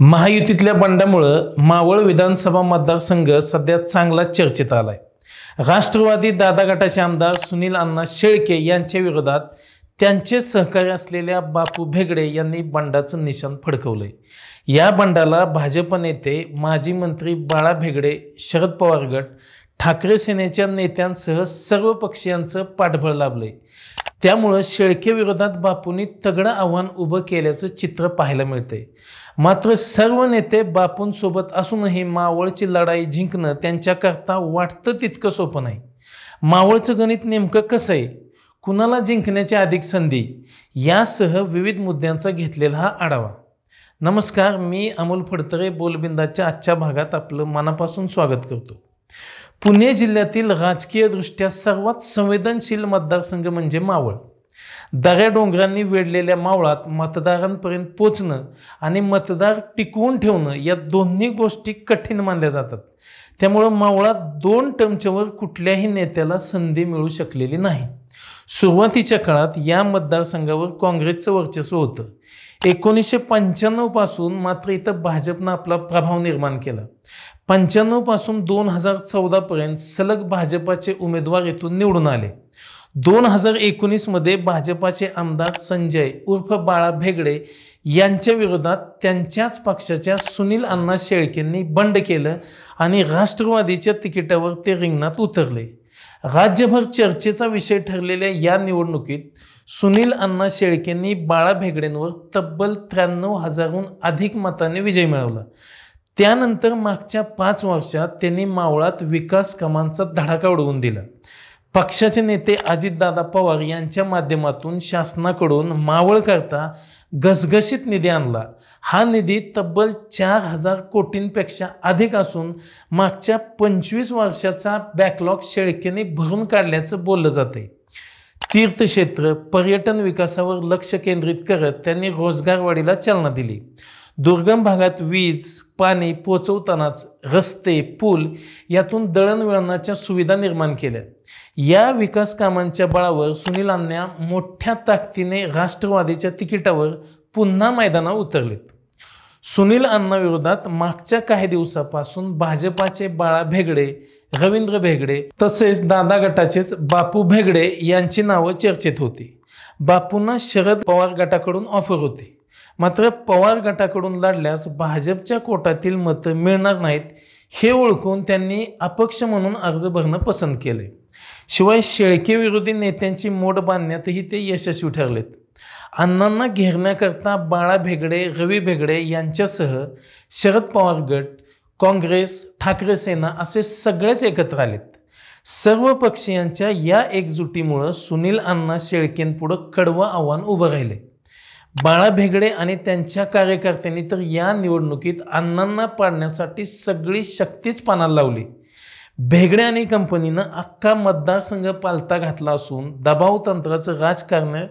महायुतीतल्या बंडामुळं मावळ विधानसभा मतदारसंघ सध्या चांगला चर्चेत आलाय. राष्ट्रवादी दादा गटाचे आमदार सुनील अण्णा शेळके यांच्या विरोधात त्यांचे सहकारी असलेल्या बापू भेगडे यांनी बंडाचं निशाण फडकवलंय. या बंडाला भाजप नेते माजी मंत्री बाळा भेगडे शरद पवार गट ठाकरे सेनेच्या नेत्यांसह सर्व पक्षीयांचं पाठबळ लाभलंय. त्यामुळं शेळकेविरोधात बापूंनी तगडं आव्हान उभं केल्याचं चित्र पाहायला मिळते मात्र सर्व नेते बापूंसोबत असूनही मावळची लढाई जिंकणं त्यांच्याकरता वाटतं तितकं सोपं नाही. मावळचं गणित नेमकं कसं आहे? कुणाला जिंकण्याची अधिक संधी? यासह विविध मुद्द्यांचा घेतलेला हा आढावा. नमस्कार मी अमोल फडतरे बोलबिंदाच्या आजच्या भागात आपलं मनापासून स्वागत करतो. पुणे जिल्ह्यातील राजकीयदृष्ट्या सर्वात संवेदनशील मतदारसंघ म्हणजे मावळ. दऱ्या डोंगरांनी वेढलेल्या मावळात मतदारांपर्यंत पोचणं आणि मतदार टिकवून ठेवणं या दोन्ही गोष्टी कठीण मानल्या जातात. त्यामुळं मावळात दोन टर्मच्यावर कुठल्याही नेत्याला संधी मिळू शकलेली नाही. सुरुवातीच्या काळात या मतदारसंघावर काँग्रेसचं वर्चस्व होतं. एकोणीसशे पंच्याण्णवपासून मात्र इथं भाजपनं आपला प्रभाव निर्माण केला. पंच्याण्णवपासून दोन हजार चौदापर्यंत सलग भाजपाचे उमेदवार येथून निवडून आले. दोन हजार एकोणीसमध्ये भाजपाचे आमदार संजय उर्फ बाळा भेगडे यांच्या विरोधात त्यांच्याच पक्षाच्या सुनील अण्णा शेळकेंनी बंड केलं आणि राष्ट्रवादीच्या तिकिटावर ते रिंगणात उतरले. राज्यभर चर्चेचा विषय ठरलेल्या या निवडणुकीत सुनील अण्णा शेळकेंनी बाळा भेगडेंवर तब्बल त्र्याण्णव हजारहून अधिक मताने विजय मिळवला. त्यानंतर मागच्या पाच वर्षात त्यांनी मावळात विकास कामांचा धडाका उडवून दिला. पक्षाचे नेते अजितदादा पवार यांच्या माध्यमातून शासनाकडून मावळकरता घसघशीत निधी आणला. हा निधी तब्बल चार हजार कोटींपेक्षा अधिक असून मागच्या पंचवीस वर्षाचा बॅकलॉग शेळकेने भरून काढल्याचं बोललं जाते तीर्थक्षेत्र पर्यटन विकासावर लक्ष केंद्रित करत त्यांनी रोजगारवाढीला चालना दिली. दुर्गम भागात वीज पाणी पोचवतानाच रस्ते पूल यातून दळणवळणाच्या सुविधा निर्माण केल्या. या विकास कामांच्या बळावर सुनीलांना मोठ्या ताकदीने राष्ट्रवादीच्या तिकिटावर पुन्हा मैदानावर उतरलेत सुनील अण्णाविरोधात मागच्या काही दिवसापासून भाजपाचे बाळा भेगडे रवींद्र भेगडे तसेच दादा गटाचेच बापू भेगडे यांची नावं चर्चेत होती. बापूंना शरद पवार गटाकडून ऑफर होती. मात्र पवार गटाकडून लढल्यास भाजपच्या कोटातील मतं मिळणार नाहीत हे ओळखून त्यांनी अपक्ष म्हणून अर्ज भरणं पसंत केले शिवाय शेळके विरोधी नेत्यांची मोड बांधण्यातही ते यशस्वी ठरलेत. अण्णांना घेरण्याकरता बाळा भेगडे रवी भेगडे यांच्यासह शरद पवार गट काँग्रेस ठाकरे सेना असे सगळेच एकत्र आलेत. सर्व पक्षीयांच्या या एकजुटीमुळं सुनील अण्णा शेळकेंपुढं कडवं आव्हान उभं राहिले बाळा भेगडे आणि त्यांच्या कार्यकर्त्यांनी तर या निवडणुकीत अण्णांना पाडण्यासाठी सगळी शक्तीच पानाला लावली. भेगडे आणि कंपनीनं अख्खा मतदारसंघ पालता घातला असून दबाव तंत्राचं राजकारण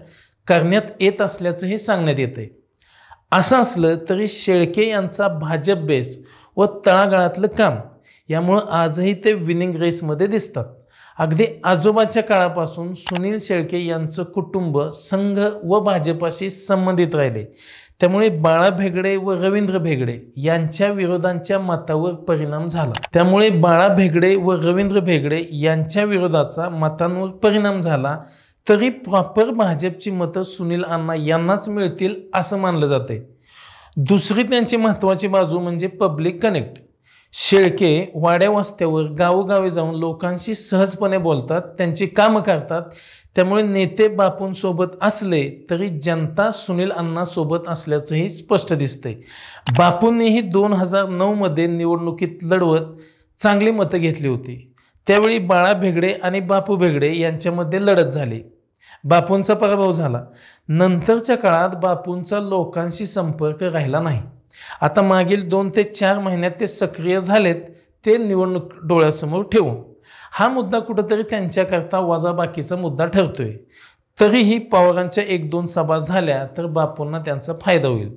करण्यात येत असल्याचं हे सांगण्यात येते असं असलं तरी शेळके यांचा भाजप बेस व तळागाळातलं काम यामुळं आजही ते विनिंग रेसमध्ये दिसतात. अगदी आजोबाच्या काळापासून सुनील शेळके यांचं कुटुंब संघ व भाजपाशी संबंधित राहिले. त्यामुळे बाळा भेगडे व रवींद्र भेगडे यांच्या विरोधांच्या मतावर परिणाम झाला. त्यामुळे बाळा भेगडे व रवींद्र भेगडे यांच्या विरोधाचा मतांवर परिणाम झाला. तरी प्रॉपर भाजपची मतं सुनील अण्णा यांनाच मिळतील असं मानलं जाते. दुसरी त्यांची महत्त्वाची बाजू म्हणजे पब्लिक कनेक्ट शेळके वाड्या वस्त्यावर गावोगावी जाऊन लोकांशी सहजपणे बोलतात त्यांची कामं करतात. त्यामुळे नेते बापूंसोबत असले तरी जनता सुनील अण्णासोबत असल्याचंही स्पष्ट दिसतंय. बापूंनीही दोन हजार नऊमध्ये निवडणुकीत लढवत चांगली मतं घेतली होती. त्यावेळी बाळा भेगडे आणि बापू भेगडे यांच्यामध्ये लढत झाली. बापूंचा पराभव झाला. नंतरच्या काळात बापूंचा लोकांशी संपर्क राहिला नाही. आता मागील दोन ते चार महिन्यात ते सक्रिय झालेत ते निवडणूक डोळ्यासमोर ठेवू. हा मुद्दा कुठंतरी त्यांच्याकरता वजाबाकीचा मुद्दा ठरतोय. तरीही पवारांच्या एक दोन सभा झाल्या तर बापूंना त्यांचा फायदा होईल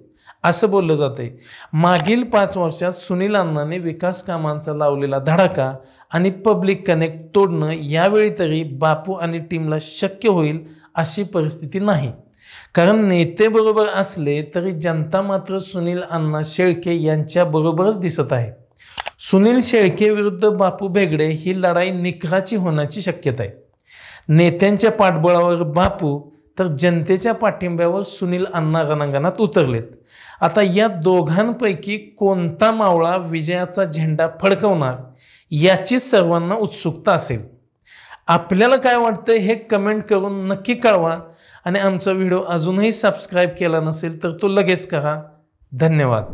असं बोललं जाते मागील पाच वर्षात सुनील अण्णाने विकास कामांचा लावलेला धडाका आणि पब्लिक कनेक्ट तोडणं यावेळी तरी बापू आणि टीमला शक्य होईल अशी परिस्थिती नाही. कारण नेते बरोबर असले तरी जनता मात्र सुनील अण्णा शेळके यांच्या बरोबरच दिसत आहे. सुनील शेळके विरुद्ध बापू बेगडे ही लढाई निकराची होण्याची शक्यता आहे. नेत्यांच्या पाठबळावर बापू तर जनतेच्या पाठिंब्यावर सुनील अण्णा रणांगणात उतरलेत. आता या दोघांपैकी कोणता मावळा विजयाचा झेंडा फडकवणार याची सर्वांना उत्सुकता असेल. आपल्याला काय वाटतं हे कमेंट करून नक्की कळवा. आणि आमचा व्हिडिओ अजूनही सबस्क्राईब केला नसेल तर तो लगेच करा. धन्यवाद.